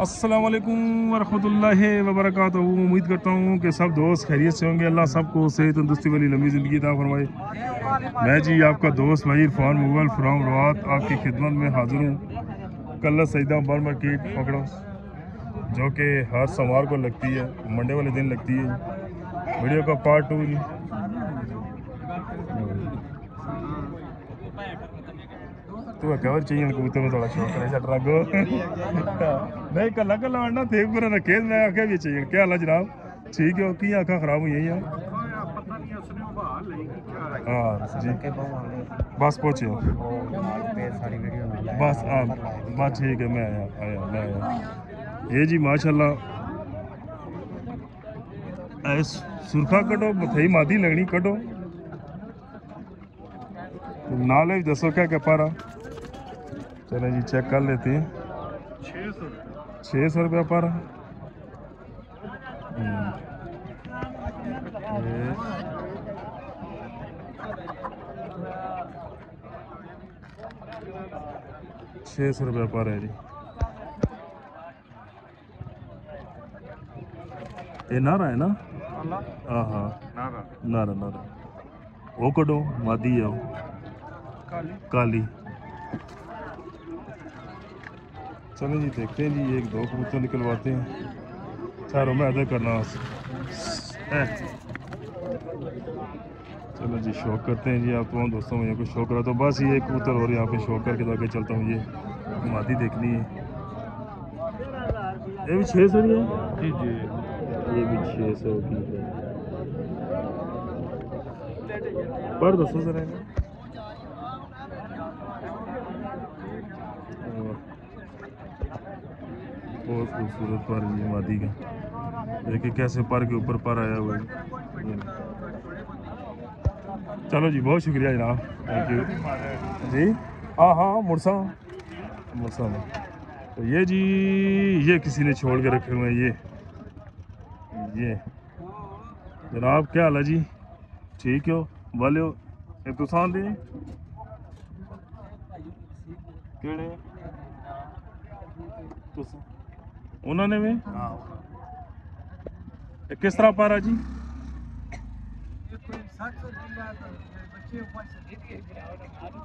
अस्सलाम वालेकुम वरहमतुल्लाहि उम्मीद करता हूँ कि सब दोस्त खैरियत से होंगे। अल्लाह सबको सेहत तंदुरुस्ती वाली लंबी ज़िंदगी अता फरमाए। मैं जी आपका दोस्त भाई इरफान मुगल फ्राम रवात आपकी खिदमत में हाजिर हूँ। कल्ला सईदा बल मार्केट पकड़ो। जो कि हर सोमवार को लगती है, मंडे वाले दिन लगती है। वीडियो का पार्ट टू तू कवर चाहिए कबूतर में थोड़ा शौक है छट रगो नहीं कला कला आना थे पूरा रखे मैं आख्या भी चाहिए क्या हाल है जनाब ठीक है की आंखा खराब हुई हैं हाँ जी बस पहुँचे बस हाँ बस ठीक है मैं आया आया मैं आया ये जी माशाल्लाह सुरखा कटो बथई मादी लगनी कटो नाले दसो क्या क्या पारा चलो जी चेक कर लेते। हैं छः सौ रुपया पर। छः सौ रुपया पर है जी। ये नारा है ना? हाँ हाँ नारा नारा। वो कटो मादी है वो काली। चलो जी देखते हैं जी एक दो कबूतर निकलवाते हैं। चारों में अदा करना चलो जी शौक करते हैं जी आप तमाम दोस्तों में को शौक रहा तो बस ये कबूतर और यहाँ पे शौक करके जाके चलता हूँ ये मादी देखनी है। ये भी छः सौ है? जी जी। ये भी छः सौ की है। पर दसो जरा इन्हें। बहुत खूबसूरत पर ये वादी का। देखिए कैसे पर के ऊपर पर आया हुआ है। चलो जी, बहुत शुक्रिया जनाब। थैंक यू जी? हाँ हाँ मुड़सा। मुड़सा तो ये जी, ये किसी ने छोड़ के रखे हुए हैं, ये। ये। जनाब, क्या हाल है जी? ठीक हो? वाले हो? ये तो दे केड़े? तो उन्होंने भी? हाँ। किस तरह पारा जी?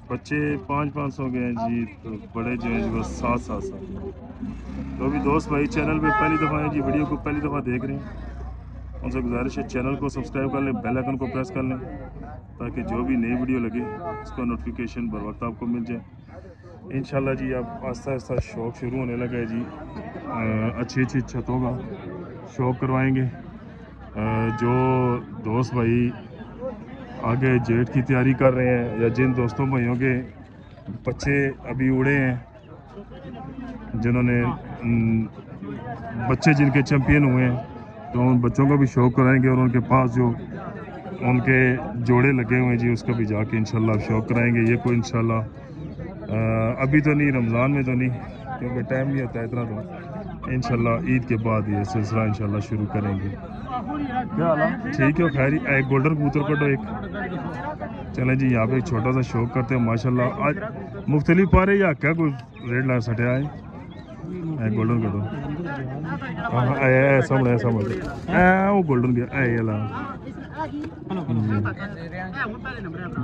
बच्चे पाँच पाँच सौ गए जी तो बड़े जो है वो सात सात सौ तो अभी दोस्त भाई चैनल पे पहली दफ़ा है जी वीडियो को पहली दफ़ा देख रहे हैं। उनसे गुजारिश है चैनल को सब्सक्राइब कर लें बेल आइकन को प्रेस कर लें ताकि जो भी नई वीडियो लगे उसका नोटिफिकेशन बर वक्त आपको मिल जाए। इन जी, अब आस्ता आस्ता शौक शुरू होने लगा है जी। अच्छी अच्छी छतों का शौक करवाएँगे। जो दोस्त भाई आगे जेट की तैयारी कर रहे हैं, या जिन दोस्तों भाइयों के बच्चे अभी उड़े हैं, जिन्होंने बच्चे जिनके चैम्पियन हुए हैं तो उन बच्चों का भी शौक कराएँगे और उनके पास जो उनके जोड़े लगे हुए हैं जी, उसका भी जाके इंशाल्लाह शौक कराएँगे। ये कोई इंशाल्लाह अ, अभी तो नहीं रमज़ान में तो नहीं क्योंकि टाइम नहीं होता है इतना तो। इंशाल्लाह ईद के बाद ये सिलसिला इंशाल्लाह शुरू करेंगे। क्या ठीक है खैर एक गोल्डन कबूतर कटो एक। चलें जी यहाँ पे एक छोटा सा शौक करते हैं माशाल्लाह। आज मुख्तलिफ़ पा रहे या क्या कोई रेड लाइन सटे आए? गोल्डन कटो। हाँ हाँ, समझ ए वो गोल्डन गया ला।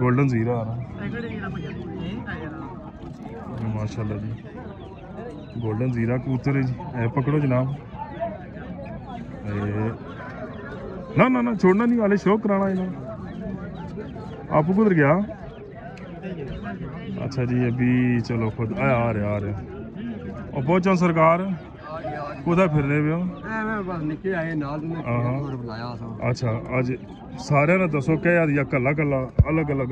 गोल्डन जीरा आ रहा। में जी गोल्डन जीरा कबूतर है जी ए पकड़ो जनाब ना ना ना छोड़ना नहीं वाले शो कराना है आप उधर गया अच्छा जी अभी चलो खुद आ रहा आ रहा और पहुँचा सरकार कुछ फिर रहे हो अच्छा अज सारे ने दसो क्या यार कला कला अलग अलग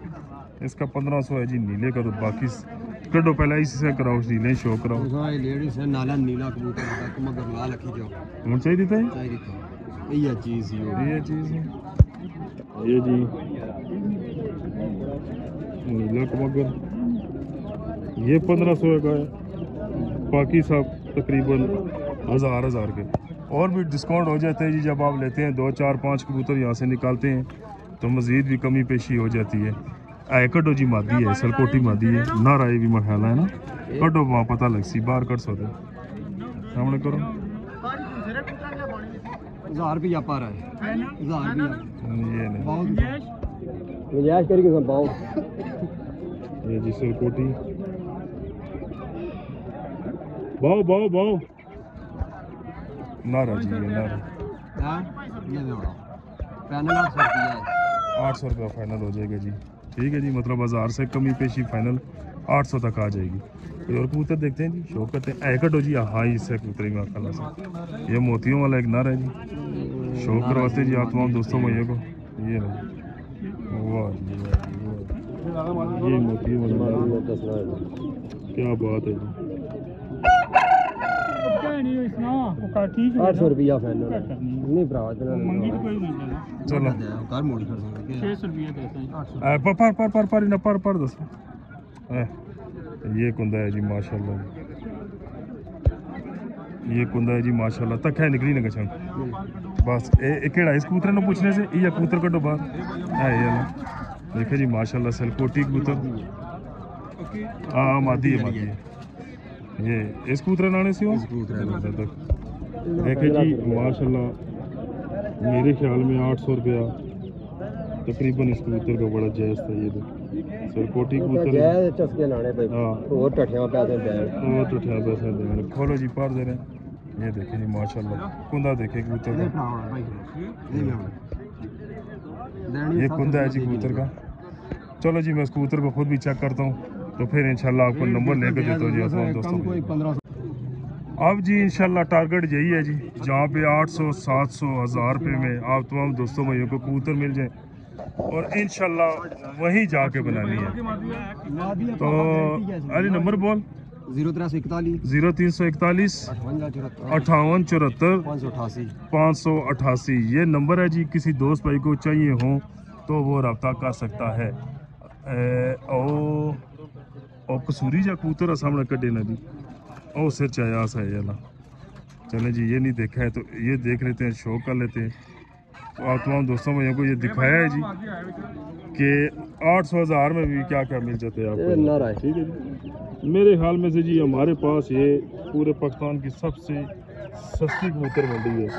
इसका पंद्रह सौ है जी नीले का तो बाकी कड्डो पहले इससे कराओ नीले शो कराओ। हाँ लेडीज़ है नाला नीला कबूतर मगर लाल रखी जाओ। ਹੁਣ चाहिए था चाहिए था ये चीज़ ही हो ये चीज़ है। ये जी। नीला कमगर ये पंद्रह सौ का है। बाकी सब तकरीबन हज़ार हज़ार के। और भी डिस्काउंट हो जाते हैं जी जब आप लेते हैं दो चार पाँच कबूतर यहाँ से निकालते हैं तो मज़ीद भी कमी पेशी हो जाती है। कड्डो जी मादी है सलकोटी मादी है ना राय भी मरहाला है ना कड्डो वहाँ पता लग सी बाहर कर सकते सामने करो हज़ार रुपया पा रहा है हज़ार रुपया ये बहुत गुंजाइश करके बहुत ये जी सरकोटी बाओ बाओ बाओ नारा जी ये नारा हाँ ये दे बड़ा पैनल आठ सौ रुपया है आठ सौ रुपया फाइनल हो जाएगा जी ठीक है जी मतलब हज़ार से कमी पेशी फाइनल आठ सौ तक आ जाएगी। कोई और कबूतर देखते हैं जी शो करते हैं। ऐकट हो जी हाँ इससे कबूतरी में खाला से ये मोतियों वाला एक नर है जी। शो करवाते जी आप तमाम दोस्तों भैया को। ये वाह। ये मोतियों वाला। क्या बात है जी। आठ सौ रुपया फाइनल नहीं भरा चलो घर मोड़ी कर सकते आ, पर पर पर पर पर पर पर दस ये कुंदा है जी माशाल्लाह ये कुंदा है जी माशाल्लाह तक है निकली ना गछन बस केड़ा इस कबूतर ने पूछने से ये कबूतर कटो बाहर है ये ना देखे जी माशाल्लाह सलकोटी कबूतर हाँ मादी है मादी है ये इस कबूतर नाने से हो कबूतर देखे जी माशाल्लाह मेरे ख्याल में आठ सौ रुपया तकरीबन इस कबूतर का बड़ा जायज़ था ये तो सरकोटी कबूतर जय चस्के लाने पे हाँ। और टठियाँ पैसे देंगे खोलो जी पार दे रहे ये देखे जी माशाल्लाह। कुंदा देखे कबूतर का। ये ये कुंदा है जी कबूतर का। चलो जी मैं उस कबूतर को खुद भी चेक करता हूँ। तो फिर इंशाल्लाह आपको नंबर लेकर देता हूँ जी अपने दोस्तों अब जी इंशाल्लाह टारगेट यही है जी जहाँ पे 800 700 हज़ार रुपये में आप तमाम दोस्तों भाइयों को कबूतर मिल जाए और इंशाल्लाह वहीं जाके बनानी है। तो अरे नंबर बोल। ज़ीरो त्रै सौ इकतालीस। ज़ीरो तीन सौ इकतालीस अठवंजा चौहत्तर। पाँच सौ अठासी पाँच सौ ये नंबर है जी किसी दोस्त भाई को चाहिए हो तो वो रब्ता कर सकता है। ए, ओ ओ कसूरी जा कबूतर सामने कड्डे ना जी ओ सिर चायास है ये चले जी ये नहीं देखा है तो ये देख लेते हैं शौक कर लेते हैं। तो आप तमाम दोस्तों भाइयों को ये दिखाया है जी कि आठ सौ हज़ार में भी क्या क्या मिल जाते हैं आपको। है। ठीक है जी। मेरे ख्याल में से जी हमारे पास ये पूरे पाकिस्तान की सबसे सस्ती कबूतर मंडी है।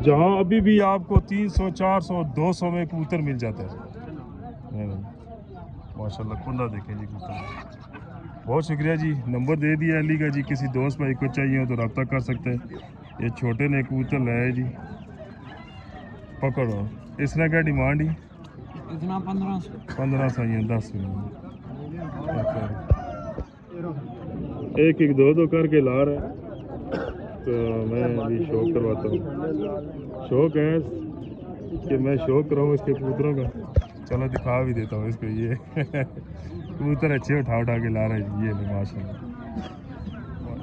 जहाँ अभी भी आपको तीन सौ चार सौ दो सौ में कबूतर मिल जाता है। माशाल्लाह कुंदा देखें जी कबूतर बहुत शुक्रिया जी नंबर दे दिया अली का जी किसी दोस्त भाई को चाहिए हो तो रब्ता कर सकते हैं। ये छोटे ने कबूतर लाया जी। पकड़ो। इसने क्या डिमांड ही? इतना पंद्रह सौ। पंद्रह सौ या दस मिनट एक एक दो दो करके ला रहा है। तो मैं अभी शौक करवाता हूँ। शौक है कि मैं शौक कराऊँ इसके कबूतरों का? चलो दिखा भी देता हूँ इसको, ये। कबूतर अच्छे उठा उठा के ला रहे हैं, ये माशाल्लाह।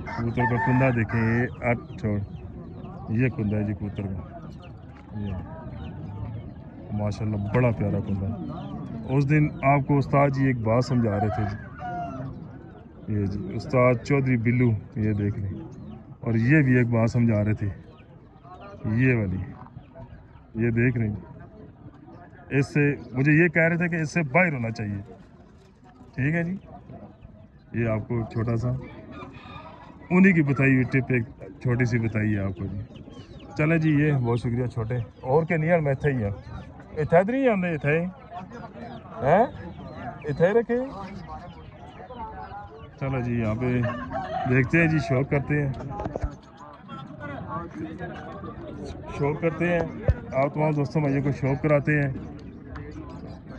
कबूतर का कुंदा देखें ये छोड़। ये कुंदा है जी कबूतर का। ये। माशाल्लाह, बड़ा प्यारा कुंदा उस दिन आपको उस्ताद जी एक बात समझा रहे थे जी। ये जी, उस्ताद चौधरी बिल्लू, ये देख लें और ये भी एक बात समझा रहे थे। ये वाली। ये देख रहे हैं। इससे, मुझे ये कह रहे थे कि इससे बाहर होना चाहिए। ठीक है जी? ये आपको छोटा सा, उन्हीं की बताई हुई टिप, एक छोटी सी बताई है आपको जी। चले जी, ये बहुत शुक्रिया छोटे। और के नहीं मैं इतना ही है। इतना तो नहीं आते इतना हैं। इतना ही रखे? चलो जी, यहाँ पे देखते हैं जी, शौक करते हैं। शौक करते हैं। आप तमाम दोस्तों, भाइयों को शौक कराते हैं।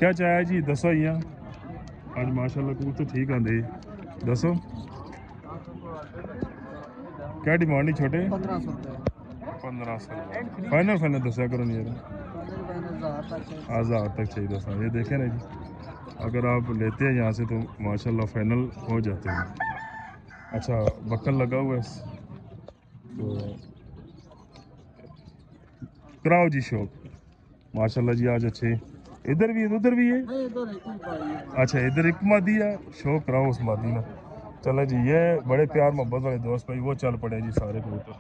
क्या चाहे जी दसो इयाँ आज माशाल्लाह कबूतर ठीक आंदे दसो क्या डिमांड ही छोटे पंद्रह सौ रुपये पंद्रह सौ फाइनल फाइनल दसा करो नहीं हज़ार तक चाहिए दसा ये देखे ना जी अगर आप लेते हैं यहाँ से तो माशाल्लाह फाइनल हो जाते हैं अच्छा बक्कल लगा हुआ है तो कराओ जी शौक माशाल्लाह जी आज अच्छे इधर भी है उधर भी है? एक अच्छा इधर एक मादी है। शौक कराओ उस मादी ना चलो जी ये बड़े प्यार मोहब्बत वाले दोस्त भाई वो चल पड़े जी सारे कबूतर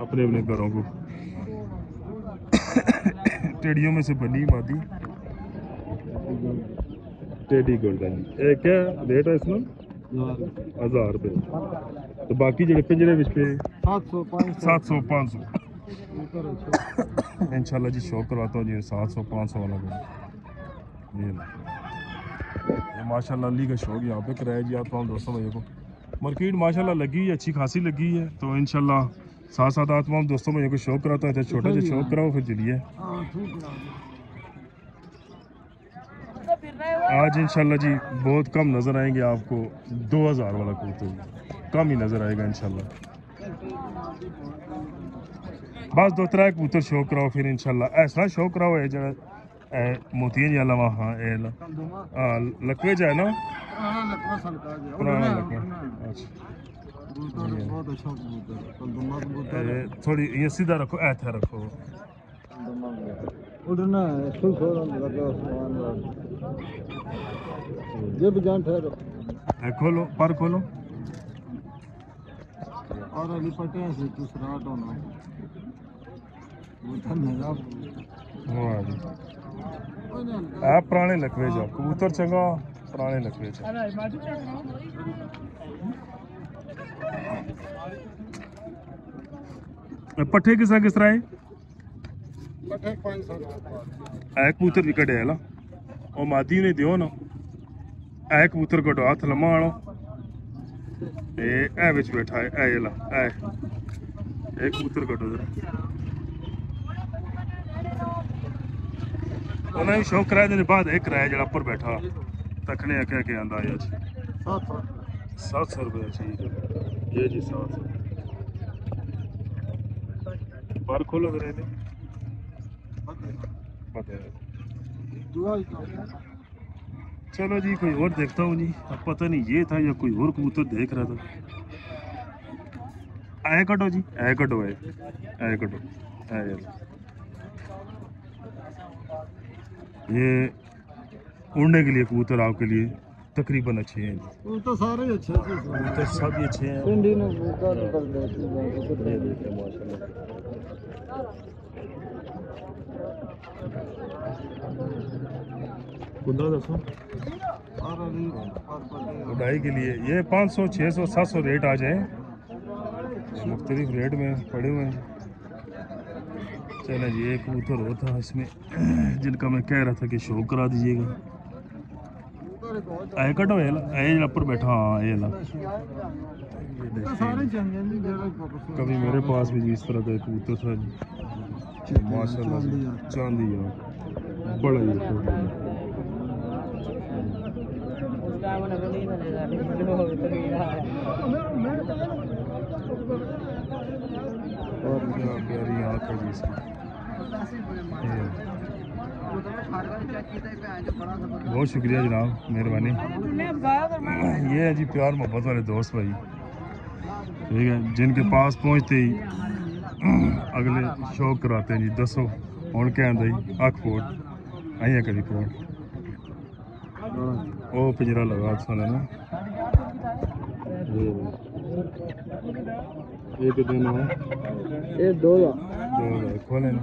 अपने अपने घरों को। टेडियों में से बनी मादी। टेडी गोल्डन ये क्या रेट है इसमें? हज़ार। रुपये। तो बाकी जेह्ड़े पिंजरे पे? सात सौ पाँच सौ। अच्छे इंशाल्लाह जी शौक करवाता हूँ जी सात सौ पाँच सौ वाला ये ये माशाल्लाह अली का शौक यहाँ पे कराया जी आता हूँ दोस्तों भाइयों को। मार्केट माशाल्लाह लगी है अच्छी खासी लगी है तो इंशाल्लाह साथ साथ आता हूँ दोस्तों भाइयों को शौक कराता है। तो छोटे से शौक कराओ फिर चलिए। हाँ आज इंशाल्लाह जी बहुत कम नज़र आएँगे आपको 2000 वाला कबूतर कम ही नज़र आएगा इंशाल्लाह। बस दो त्रै कबूतर शौक कराओ फिर इंशाल्लाह ऐसा शौक कराओ है जरा मोतियाँ जी वाला वहाँ ए ला कंदुमा हाँ लकवे जाए ना पुराना लकवा है। अच्छा थोड़ी ये सीधा रखो रखो उड़ना ये जान ठहरो खोलो पर खोलो और अली पटे से दूसरा होना पुराने लकवे जा कबूतर चंगा पुराने लकवे पठे किसा किस तरह है? कबूतर भी कटे ला। मादी ने दियो ना। ऐ कबूतर कटो हाथ लम्मा आलो। बैठा है कबूतर कटो जरा। ਉਹਨਾਂ ਨੇ ਸ਼ੌਕ ਕਰਾਇਆ ਦੇ ਬਾਅਦ ਇਹ ਕਰਾਇਆ ਜਿਹੜਾ ਉੱਪਰ ਬੈਠਾ ਤਖਣੇ ਆ ਕਹਿ ਕੇ ਆਂਦਾ ਹੈ ਜੀ सात सौ 700 रुपये ठीक है ये जी 700 पर खोलो फिर ये पता है दुआ ही करो। चलो जी कोई और देखता हूँ जी अब पता नहीं ये था या कोई और कबूतर देख रहा था ऐ कटो जी ऐ कटो ऐ ऐ कटो ऐ ये उड़ने के लिए कबूतर आपके लिए तकरीबन अच्छे हैं जी। तो सारे अच्छे थे कबूतर सब ही अच्छे हैं। पिंडी ने कबूतर कर ये देखिए माशाल्लाह। कुंदा दसो और अली और पटे उड़ाई के लिए। ये 500 600 700 रेट आ जाए। मुख्तलिफ़ रेट में पड़े हुए हैं। चलो जी एक कबूतर और था इसमें जिनका मैं कह रहा था कि शो करा दीजिएगा। ऐ कटो बैठा हाँ कभी मेरे पास भी जी इस तरह का एक कबूतर था जी। माशाल्लाह चांदी बड़ा अच्छा और क्या प्यारी आँख है जी इसकी। बहुत शुक्रिया जनाब मेहरबानी। ये है जी प्यार मोहब्बत वाले दोस्त भाई। ठीक है जिनके पास पहुँचते ही अगले शौक कराते हैं जी दसो हूँ क्या आंदा जी अख फोड़ आइए कभी फोड़ वो पिंजरा लगा सुने ना। एक दिन है ये दो दो खोले ना।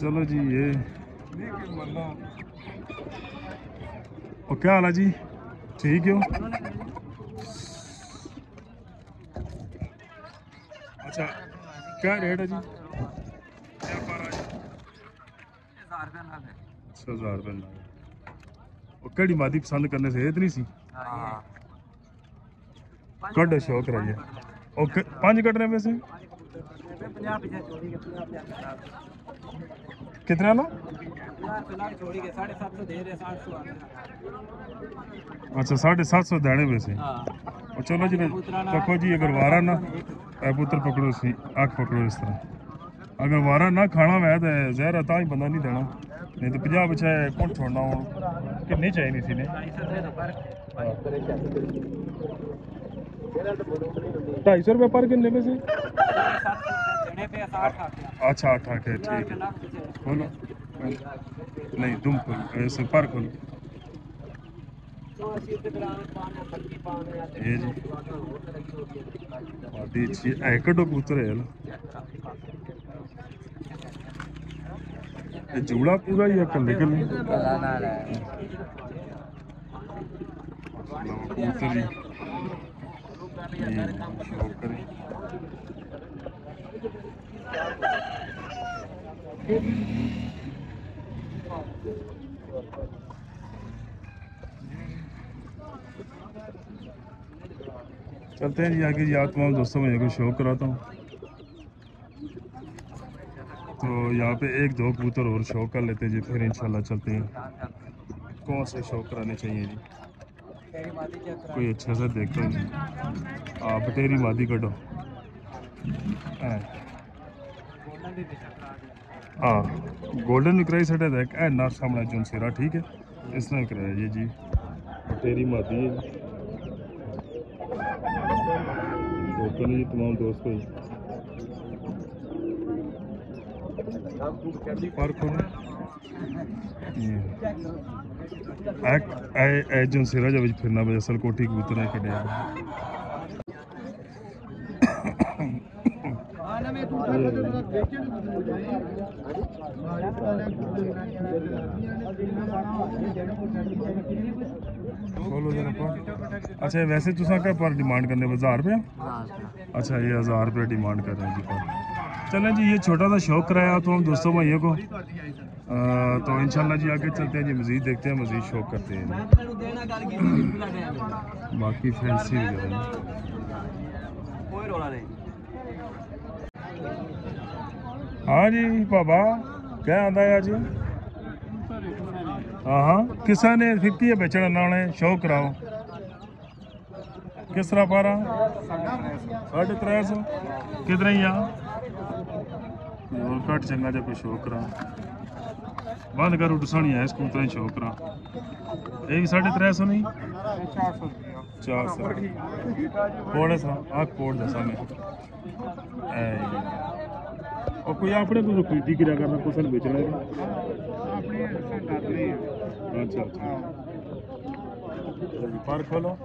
चलो जी ये। क्या हाल है जी? ठीक हो अच्छा क्या रेट है जी? अच्छा, कड़ी मादी पसंद करने से इतनी सी? कट शौक रही है ओके पाँच कटरे में से कितना ना अच्छा साढ़े सात सौ देने में चलो जी तको जी, अगर वारा ना पुत्र पकड़ो सी अख पकड़ो इस तरह। अगर वारा ना खाना वै तो जहरा है ही बंदा नहीं देना। नहीं तो पंजाब पिछे कौन छोड़ना हूँ किन्नी चाहिए थी ने? ढाई सौ रुपये पर किन्ने पे से? अच्छा आठ आके ठीक है। खोलो। नहीं तुम खोलो ऐसे पर खोलो। ये जी। एकड़ तो कबूतर है ना। जूड़ा पूरा ही है कल कल कबूतर चलते हैं जी, आगे जी आप तमाम दोस्तों में को शौक कराता हूँ। तो यहाँ पे एक दो कबूतर और शो कर लेते हैं जी, फिर इंशाल्लाह चलते हैं। कौन से शौक कराने चाहिए जी? कोई अच्छा सा देखो जी। हाँ बटेरी मादी कटो। हाँ। गोल्डन भी कराई सटे देख। ए ना सामने जुन सिरा ठीक है? इस तरह कराया जी जी। बटेरी मादी है जी ओपन जी तमाम दोस्तों जी फ़र्क कोठी कबूतर है कड़े बोलो जरा पर अच्छा वैसे क्या पर डिमांड करने हज़ार रुपया अच्छा ये हज़ार रुपये डिमांड कर रहे हैं जी पर चलें जी ये छोटा सा शौक कराया तो हम दोस्तों भाइयों को तो इंशाल्लाह जी आगे चलते हैं जी, मज़ीद देखते हैं, मज़ीद शौक करते हैं बाकी फैंसी वगैरह हाँ। जी, बाबा, क्या आंदा है जी हाँ हाँ किसा ने फिफ्टी है बेचना ना उन्हें शौक कराओ? किस तरह पारा? साढ़े त्रै सौ। कितना ही आ चंगा जा कोई शौक करा बंद कर उठसानी है स्कूतर ही शौक करा ये भी साढ़े त्रै सौ नहीं चार सौ कोड़ सा आ कोड़ दसा मैं ऐ और कोई अपने को खरीदी किया करना कुछ ने बेचना है अच्छा अच्छा चलिए, पर खोलो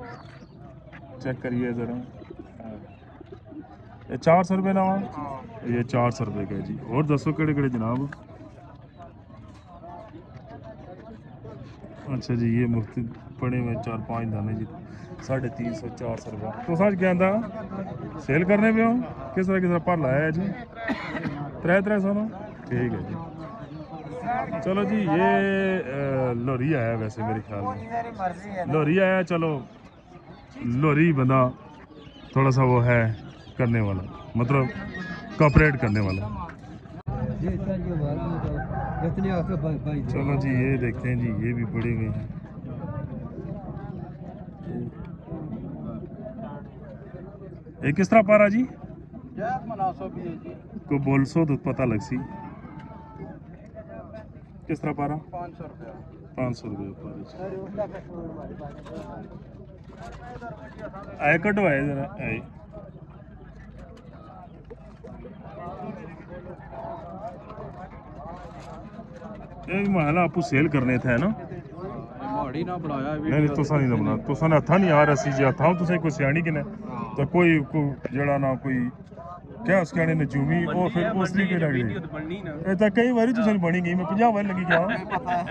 चेक करिए ज़रा ये चार सौ रुपये ना ये चार सौ रुपये का है जी और दसो केड़े केड़े जनाब अच्छा जी ये मुफ़्त पड़े हुए चार पाँच दाने जी साढ़े तीन सौ चार सौ रुपया तो सच क्या सेल करने पे हो किस तरह किस तरह पर लाया है जी त्रै त्रै सौ ना ठीक है जी चलो जी ये लोहरी आया वैसे मेरे ख्याल में लोहरी आया चलो लोहरी बंदा थोड़ा सा वो है करने वाला मतलब कॉपरेट करने वाला जितने आपके भाई भाई चलो जी ये देखते हैं जी ये भी बड़े हुए हैं। ये किस तरह पारा जी? है को बोल सो तो पता लग सी। किस तरह पारा? 500 रुपया। पाँच सौ रुपये पारा जी। आए कटो आए जरा आए। ਇਹ ਮਾਲ ਆਪੂ ਸੇਲ ਕਰਨੇ ਨਾ। ਤੁਸੀਂ ਤੁਸੀਂ ਹੱਥਾਂ ਨਹੀਂ ਆ ਰਸੀ ਹੱਥਾਂ ਤੁਸੀਂ ਸਿਆਣੀ ਕਿਨੇ ਕੋਈ ਜਿਹੜਾ ਨਾ ਕੋਈ ਕਿਆ ਉਸ ਕਹਿੰਦੇ ਨਜੂਮੀ ਉਹ ਫਿਰ ਉਸਲੀ ਕੇ ਲੱਗ ਇਹ ਤਾਂ ਕਈ ਵਾਰੀ ਤੁਸੀਂ ਬਣੀ ਗਈ ਮੈਂ 50 ਵਾਰ ਲੱਗੀ ਕਿਹਾ।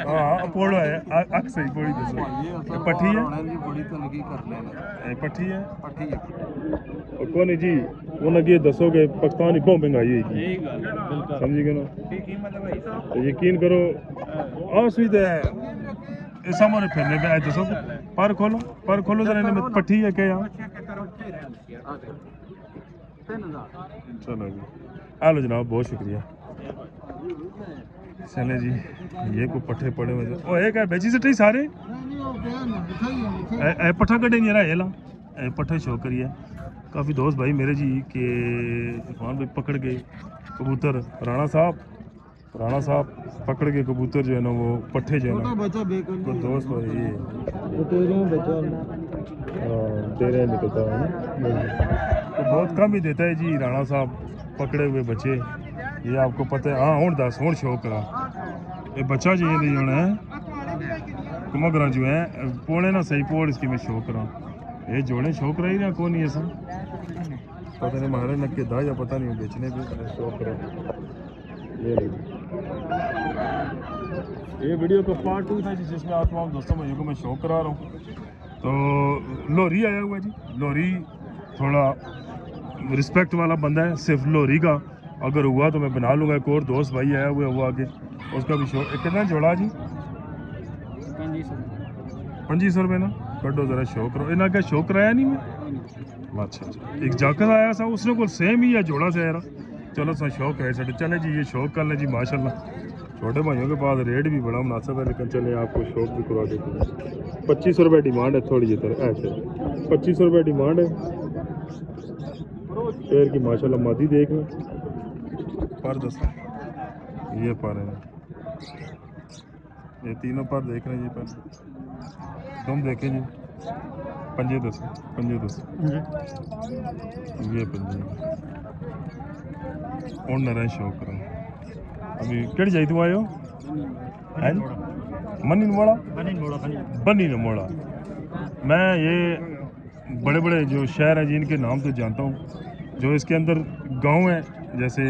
ਹਾਂ ਅਪੋਲੋ ਹੈ। ਅੱਖ ਸਹੀ ਬੋਲੀ ਦੱਸੋ। ਪੱਠੀ ਹੈ? ਜੀ ਬੜੀ ਤਨਕੀ ਪੱਠੀ ਹੈ? ਪੱਠੀ ਹੈ। ਕੋਨੀ ਜੀ ਉਹਨਾਂ ਕੀ ਦੱਸੋਗੇ ਪਾਕਿਸਤਾਨੀ ਬੋਂਬਿੰਗ ਆਈ ਹੈ ਜੀ ਸਮਝੀ ਗਏ ਨਾ? ਕੀ ਮਤਲਬ ਯਕੀਨ ਕਰੋ ਆਸ ਵੀ ਤੇ ਇਹ ਸਾਹਮਣੇ ਫਿਰਨੇ ਬੈ ਦੱਸੋ। ਪਰ ਖੋਲੋ ਪਰ ਖੋਲੋ ਜਰਾ ਇਹਨੇ ਪੱਠੀ ਹੈ ਕਿ ਆ चलो जी। हेलो जनाब बहुत शुक्रिया। चले जी ये को पट्ठे पड़े हुए ओ एक है बेची सटी सारे? ए, पट्ठा कटे नहीं रहा ये ला। ए पट्ठे शो करिए। काफ़ी दोस्त भाई मेरे जी के इरफान भाई पकड़ के कबूतर राणा साहब राणा साहब पकड़ के कबूतर जो है ना वो पट्ठे जो है ना। तो दोस्त भाई। बच्चा हाँ, तेरह निकलता है। तो बहुत कम ही देता है जी राणा साहब पकड़े हुए बच्चे। ये आपको पता है। हाँ हूँ दस हूँ शो करा। ये बच्चा जो ये होना है। मगरा जो है पोड़े ना सही पोड़ इसकी मैं शो करा। ये जोड़े शो करा ही ना कौन नहीं ऐसा? पता नहीं महाराज नक के दा या पता नहीं बेचने भी मैंने शो करा। ये ये वीडियो का पार्ट टू था जिसमें आप तमाम दोस्तों भाइयों को मैं शो करा रहा हूँ। तो लोरी आया हुआ जी। लोरी थोड़ा रिस्पेक्ट वाला बंदा है, सिर्फ़ लोरी का। अगर हुआ तो मैं बना लूँगा एक और दोस्त भाई आया हुआ हुआ आगे। उसका भी शो कितना जोड़ा जी? पंजी सौ रुपये ना? कड्डो जरा शो करो। इन्हें क्या शो कराया नहीं मैं? अच्छा अच्छा। एक जाकर आया सा, उसने को सेम ही है जोड़ा सा यार। चलो सा शौक है, साढ़े चले जी, ये शौक कर ले जी, माशाल्लाह। छोटे भाइयों के पास रेट भी बड़ा मुनासिब है लेकिन चले आपको शॉप भी करवा देते हैं पच्चीस सौ रुपये डिमांड है थोड़ी इधर ऐसे पच्चीस सौ रुपये डिमांड है शेर की माशाल्लाह मादी देख लें पर दस ये पर है ये तीनों पर देख रहे हैं ये पर तुम देखे जी पंजे दस पंजे दस ये पंजे और नरेश शौक करें अभी केड़ी जाई तू आयो? हैं? मनीन मोड़ा मनीन मोड़ा बनीन मोड़ा मैं ये बड़े बड़े जो शहर हैं, जिनके नाम तो जानता हूँ, जो इसके अंदर गाँव है, जैसे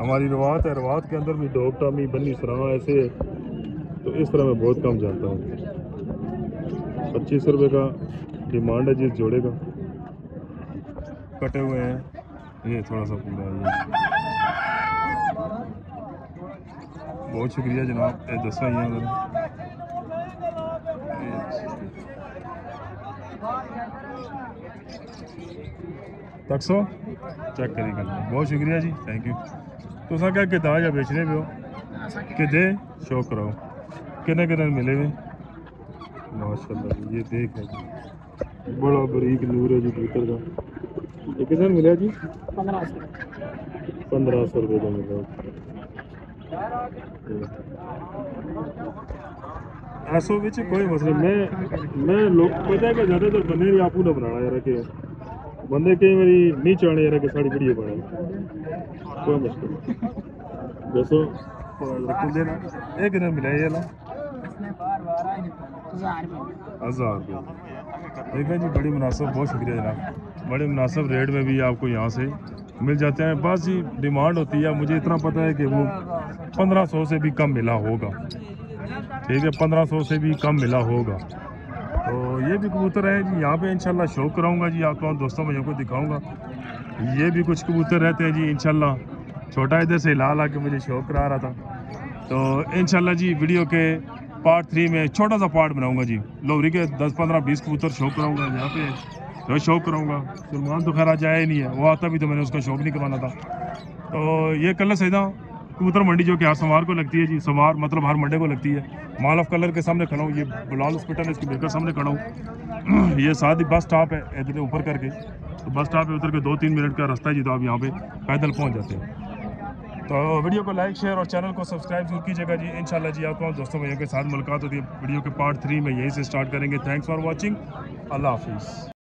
हमारी रवात है रवात के अंदर भी डोकटामी बनी सरावा ऐसे तो इस तरह मैं बहुत कम जानता हूँ। पच्चीस रुपये का डिमांड है जिस जोड़े का। कटे हुए हैं। ये थोड़ा सा पूरा है। बहुत शुक्रिया जनाब ये दसा ही है तक सो? चेक करी गल बहुत शुक्रिया जी थैंक यू तुसा क्या किताब या बेचने पे हो? कि शो कराओ। किन्ने किन्ने मिले हुए माशाल्लाह ये देख है जी। बड़ा बरीक नूर है जी कबूतर का ये कितने मिला जी? पंद्रह सौ। रुपये का मिला ऐसो बिच कोई मसला मैं मैं लोग, पता कि ज़्यादातर बंदे दी आपूं दा बनाना यार के बंदे कई बारी नहीं चाहने यार के साड़ी वीडियो बने। कोई मुश्किल दसो रखो देना। एक दिन मिला ये ला हज़ार रुपये। जी, बड़ी मुनासिब, बहुत शुक्रिया जनाब। बड़े मुनासब रेट में भी आपको यहाँ से मिल जाते हैं। बस जी, डिमांड होती है। मुझे इतना पता है कि वो पंद्रह सौ से भी कम मिला होगा। ठीक है, पंद्रह सौ से भी कम मिला होगा। तो ये भी कबूतर है जी, यहाँ पे इंशाल्लाह शो कराऊँगा जी, आपको दोस्तों भाइयों को दिखाऊँगा। ये भी कुछ कबूतर रहते हैं जी, इंशाल्लाह। छोटा इधर से लाल आके मुझे शो करा रहा था। तो इंशाल्लाह जी, वीडियो के पार्ट थ्री में छोटा सा पार्ट बनाऊँगा जी। लोहरी के दस पंद्रह बीस कबूतर शो कराऊँगा यहाँ पे। जो शौक कराऊँगा। सलमान तो खैर आज आया ही नहीं है। वो आता भी तो मैंने उसका शौक नहीं करवाना था। तो ये कलर सैदा कबूतर मंडी जो कि हर सोमवार को लगती है जी। सोमवार मतलब हर मंडे को लगती है। मॉल ऑफ़ कलर के सामने खड़ा हूँ। ये बिलाल हॉस्पिटल है, इसके बिल्कुल सामने खड़ा हूँ। ये साथ ही बस स्टॉप है इतने ऊपर करके। तो बस स्टॉप पे उतर के दो तीन मिनट का रास्ता है जी तो आप यहाँ पे पैदल पहुँच जाते हैं। तो वीडियो को लाइक, शेयर और चैनल को सब्सक्राइब ज़रूर कीजिएगा जी। इंशाल्लाह जी, आपको दोस्तों भाइयों के साथ मुलाकात होती है। वीडियो के पार्ट थ्री में यहीं से स्टार्ट करेंगे। थैंक्स फॉर वॉचिंग अल्लाह हाफिज़।